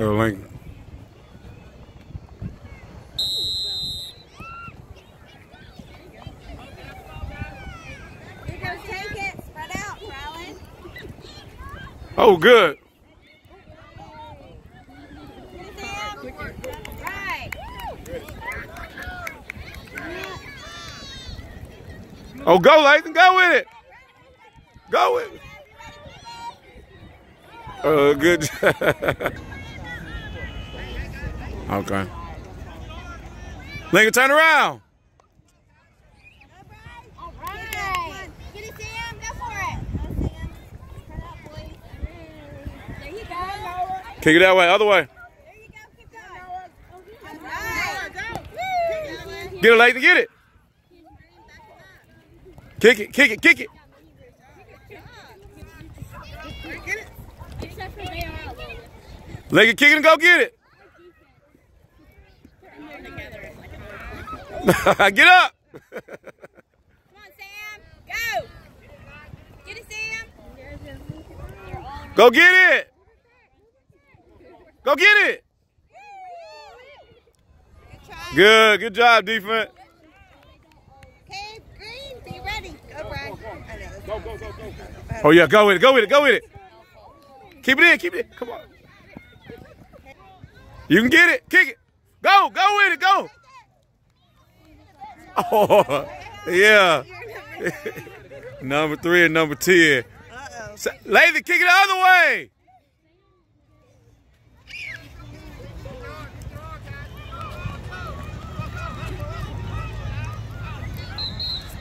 Oh, Lincoln. Here goes, take it. Spread out, Crowley. Oh, good. Oh, go, Lathan. Go with it. Go with it. Uh, good job. Okay. Lincoln, turn around. All right. Get it, Sam. Go for it. There. Kick it that way, other way. There you go. All right. Get it, Lathan. Get it. Kick it, kick it, kick it. Lincoln, kick it and go get it. get up. Come on, Sam. Go. Get it, Sam. Go get it. Go get it. Good. Good, job, defense. Okay, Green, be ready. Go, Brian. Go, go, go, go. Oh yeah, go with it, go with it, go with it. Keep it in, keep it in. Come on. You can get it. Kick it. Go, go with it, go. Oh, yeah. number three and number 10. Uh-oh. Sa- Lathan, kick it the other way.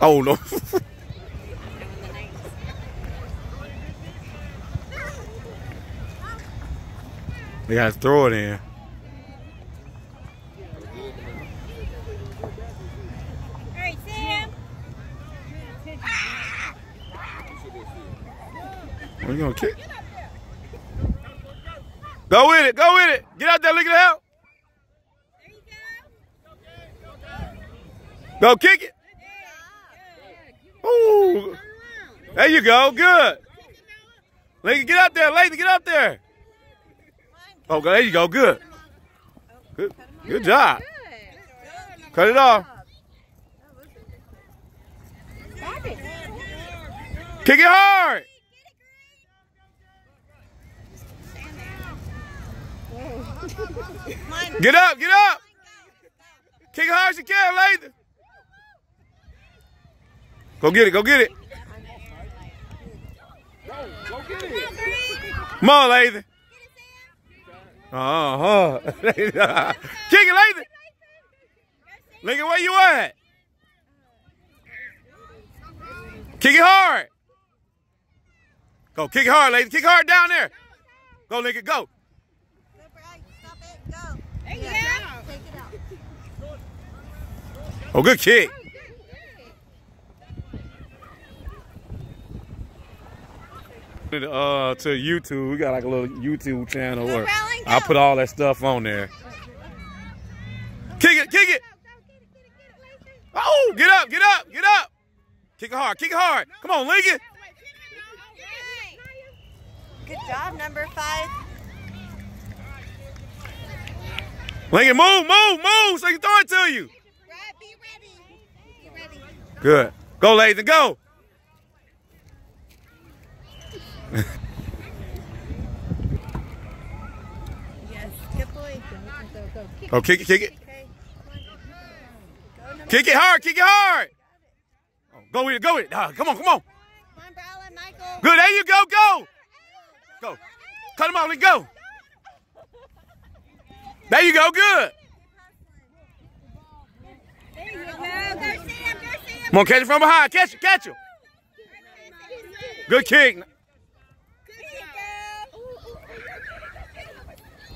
Oh, no. they got to throw it in. All right, Sam. What you gonna kick? Go with it, go with it. Get out there, look the you go. Kick it. Ooh. There you go, good. Lincoln, get out there, Lathan, get out there. Oh, there you go, good. Good, good job. Cut it off. Kick it hard. Get up, get up. Kick hard as you can, Lathan. Go get it, go get it. Come on, Lathan. Uh-huh. Kick it, Lathan. Lincoln, where you at? Kick it hard. Go, kick it hard, Lathan. Kick hard down there. Go, Lincoln, go. Go, Brian. Stop it. Go. There you go. Take it out. Oh, good kick. Uh, to YouTube, we got like a little YouTube channel where I put all that stuff on there. Kick it, kick it. Oh, get up, get up, get up. Kick it hard, kick it hard. Come on, Lincoln. Good job, number five. Lincoln, move, move, move so he can throw it to you. Brad, be ready. Be ready. Good. Go, Lathan, go. Boy. Oh, kick it, kick it. Go, Kick it hard, kick it hard. Go with it, go with it. Ah, come on, come on. Good, there you go, go. Go. Cut him off, let go. There you go, good. There you go. Go, Sam. Go, Sam. Come on, catch it from behind. Catch it, catch it. Good kick.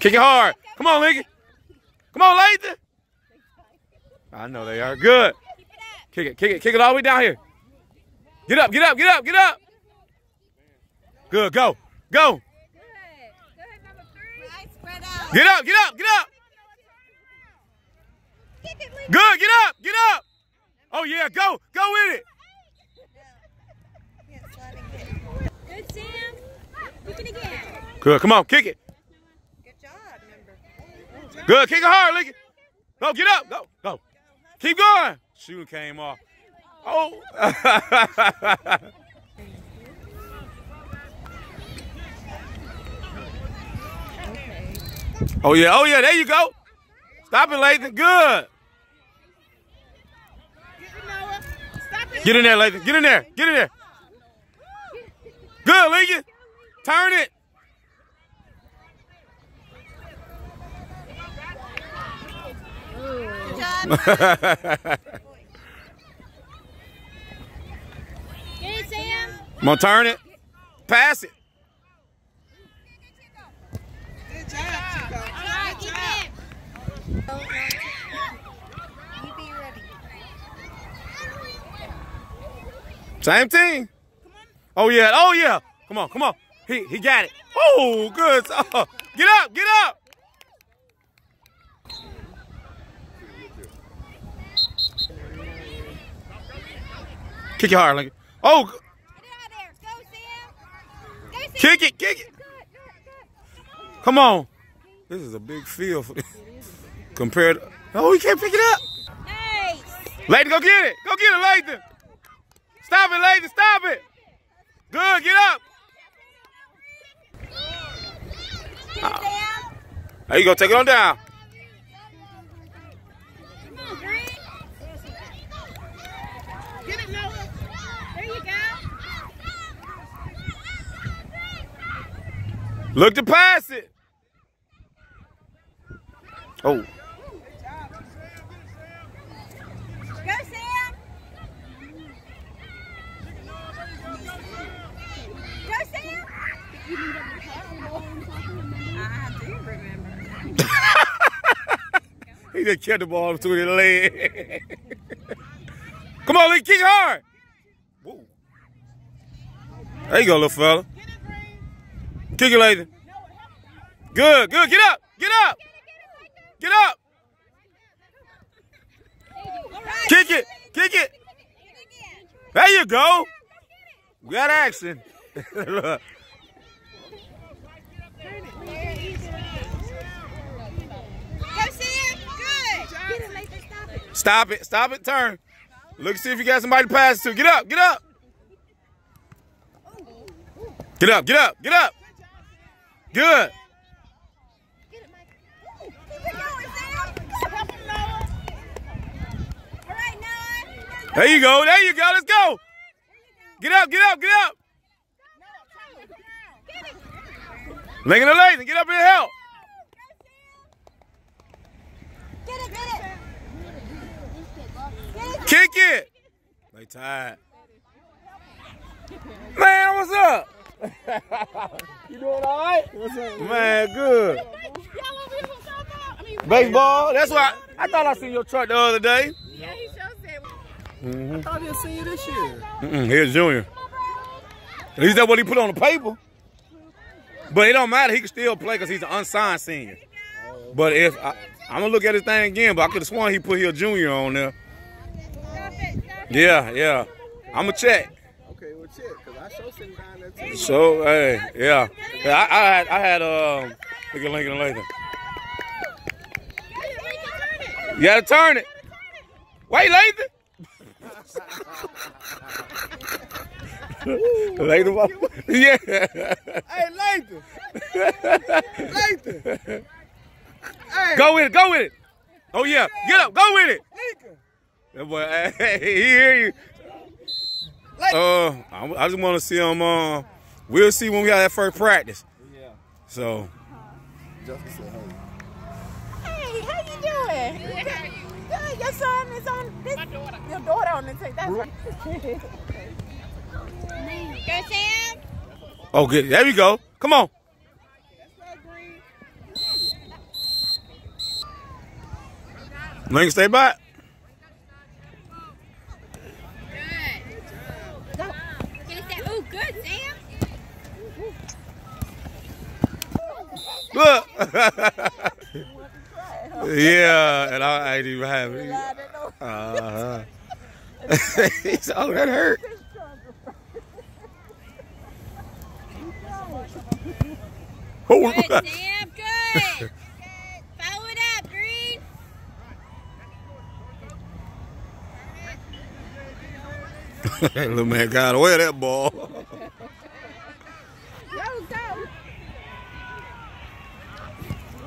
Kick it hard. Come on, Lincoln. Come on, Lathan. I know they are. Good. Keep it up. Kick it, kick it, kick it all the way down here. Get up, get up, get up, get up. Good, go, go. Good. Go ahead, number three. Right, spread out. Get up, get up, get up. Kick it, Lincoln. Good, get up, get up. Oh, yeah, go, go with it. Good, Sam. Kick it again. Good, come on, kick it. Good job. Good. Kick it hard, Lincoln. Go, get up. Go, go. Keep going. Shooting came off. Oh. oh, yeah. Oh, yeah. There you go. Stop it, Lathan. Good. Get in there, Lathan. Get in there. Get in there. Good, Lincoln. Turn it. Good job. Get it, Sam. Come on, turn it. Pass it. Good job, Chico. All right, Good keep job. it. You be ready. Same team. Oh yeah. Oh yeah. Come on. Come on. He he got it. Oh, good. Oh, get up. Get up. Kick it hard, Lincoln. Oh, Get it out there. Go, Sam. Kick it. Kick it. Come on. This is a big field for this. compared. To, oh, he can't pick it up. Nice. Lathan, go get it. Go get it, Lathan. Stop it, Lathan. Stop it. Good. Get up. There you go. Take it on down. Come on, Green. Get it, Noah. There you go. Look to pass it. Oh, Go, Sam. Go, Sam. I do remember. he just kept the ball between his legs. Come on, Lee, kick hard. There you go, little fella. Kick it, lady. Good, good. Get up. Get up. Get up. Kick it. Kick it. There you go. We got action. Look. Go, Sam. Good. Get it, Lathan. Stop it. Stop it. Turn. Look see if you got somebody to pass to. Get up. Get up. Get up. Get up. Get up. Good. There you go. There you go. Let's go. Get up. Get up. Get up. Lincoln and Lathan. Get up and help. Get it, get it. Get it. Kick it. They tired. Man, what's up? You doing all right? What's up? Man, good. Baseball. That's why I, I thought I seen your truck the other day. Yeah, he sure said. Mm-hmm. I thought I didn't see you this year. Mm-mm, here's Junior. At least that's what he put on the paper. But it don't matter. He can still play because he's an unsigned senior. But if I, I'm gonna look at his thing again, but I could have sworn he put here Junior on there. Stop it, stop it. Yeah, yeah. I'm gonna check. Okay, well, check, because I show sitting down there too. So hey, yeah. yeah I, I had I had um look at Lincoln and Lathan. You gotta turn it. Wait, Lathan. Lathan, yeah. Hey, Lathan! Lathan! Hey, Go with it, go with it. Oh yeah, get up, go with it. Lincoln! That boy, hey, he hear you. Uh, I, I just want to see him. Uh, we'll see when we have that first practice. Yeah. So Justin said, hey. Hey, how you doing? Good. Your son is on this. Your daughter on the tape. That's right. Go, Sam. Oh, good. There we go. Come on. Lincoln, stay back. Look. yeah, and I, I ain't even have it. Uh-huh. Oh, that hurt. Oh. Good, damn good. Follow it up, Green. Little man got away that ball.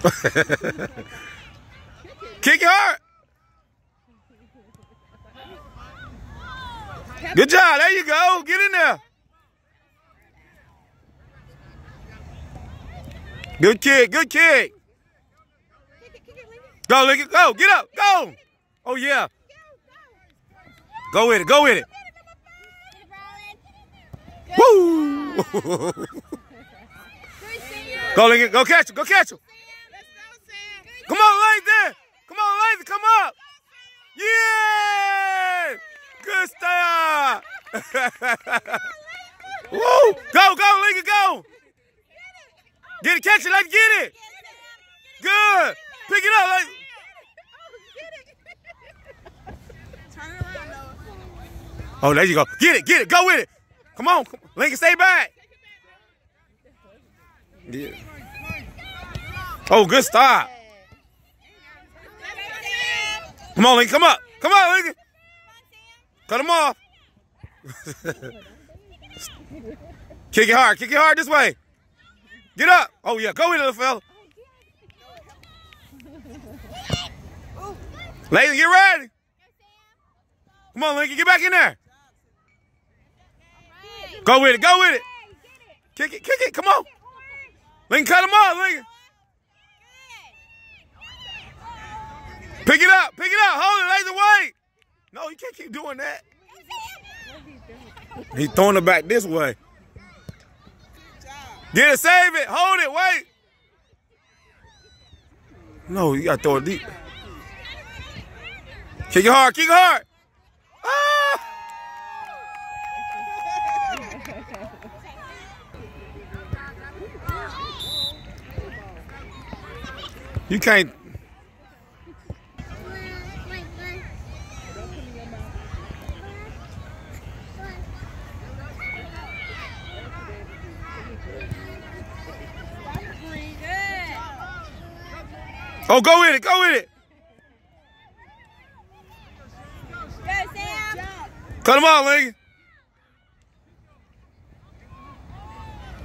Kick it hard. Good job. There you go. Get in there. Good kick. Good kick. Go, Lincoln. Go. Get up. Go. Oh, yeah. Go with it. Go with it. Woo. go, Lincoln. Go catch him. Go catch him. Come on, Lathan. Come on, Lathan. Come up. Yeah. Good start. Woo. Go, go, Lincoln. Go. Get it. Catch it. Let's get it. Good. Pick it up. Like, Turn it around, Noah. oh, there you go. Get it. Get it. Go with it. Come on. Come- Lincoln, stay back. Yeah. Oh, good start. Come on, Lincoln. Come up. Come on, Lincoln. Cut him off. kick it hard. Kick it hard this way. Get up. Oh, yeah. Go with it, little fella. Lincoln, get ready. Come on, Lincoln. Get back in there. Go with it. Go with it. Kick it. Kick it. Come on. Lincoln, cut him off, Lincoln. Pick it up. Pick it up. Hold it. Laser wait. No, you can't keep doing that. He's throwing it back this way. Get it. Save it. Hold it. Wait. No, you got to throw it deep. Kick it hard. Kick it hard. Ah! You can't. Oh, go with it. Go with it. Cut him off, Lincoln.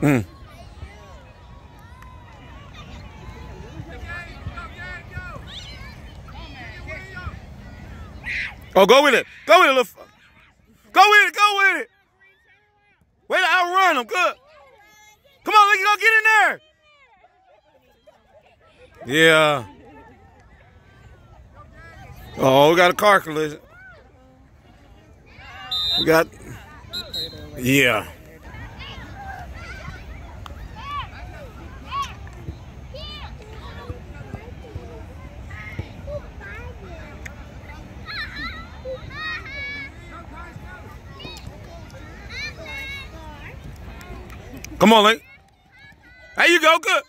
Mm. Oh, go with it. Go with it, little. Go with it. Go with it. Way to outrun him. Good. Come on, Lincoln. Go get in there. Yeah. Oh, we got a car collision. We got. Yeah. Come on, Link. There you go. Good.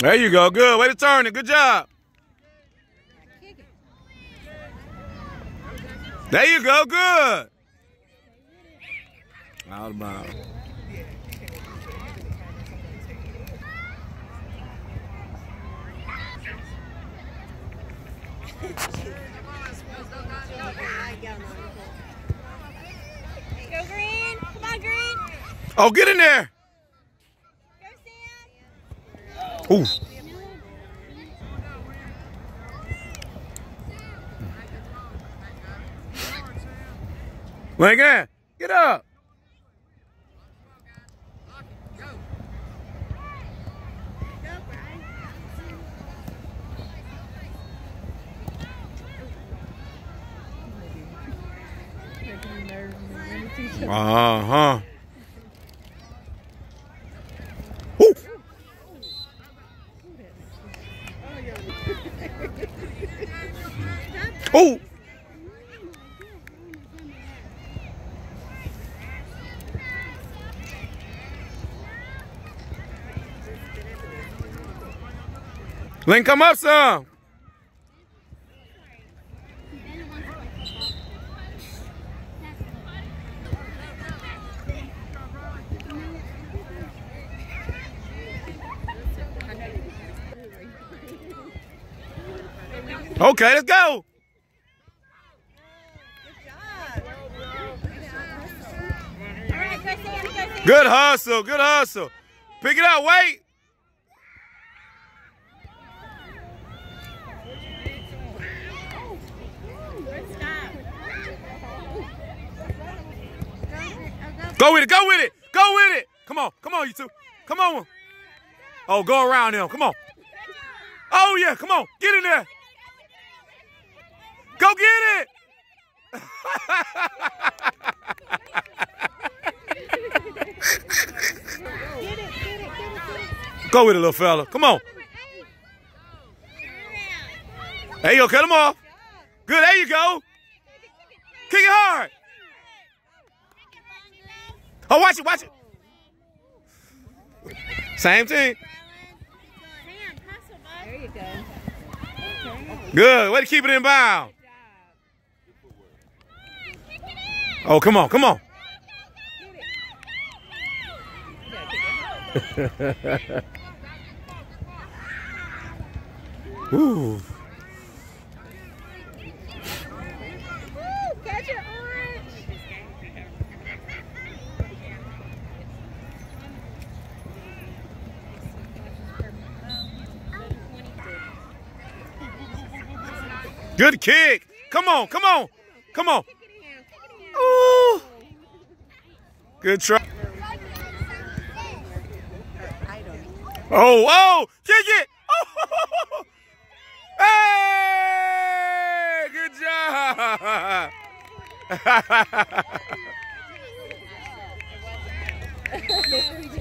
There you go. Good. Way to turn it. Good job. There you go. Good. Out of bounds. Go green. Come on, green. Oh, get in there. Go, Sam. Ooh. Lincoln, get up. Uh Link them up some. Okay, let's go. Good hustle, good hustle. Pick it up, wait. Go with it. Go with it. Go with it. Come on. Come on, you two. Come on. Oh, go around him. Come on. Oh, yeah. Come on. Get in there. Go get it. Go with it, little fella. Come on. There you go. Cut him off. Good. There you go. Kick it hard. Oh, watch it. Watch it. Same thing. There you go. Good. Way to keep it in bound. Oh, come on. Come on. Ooh. Good kick. Come on. Come on. Come on. Ooh. Good try. Oh, oh, kick it. Oh, hey, good job.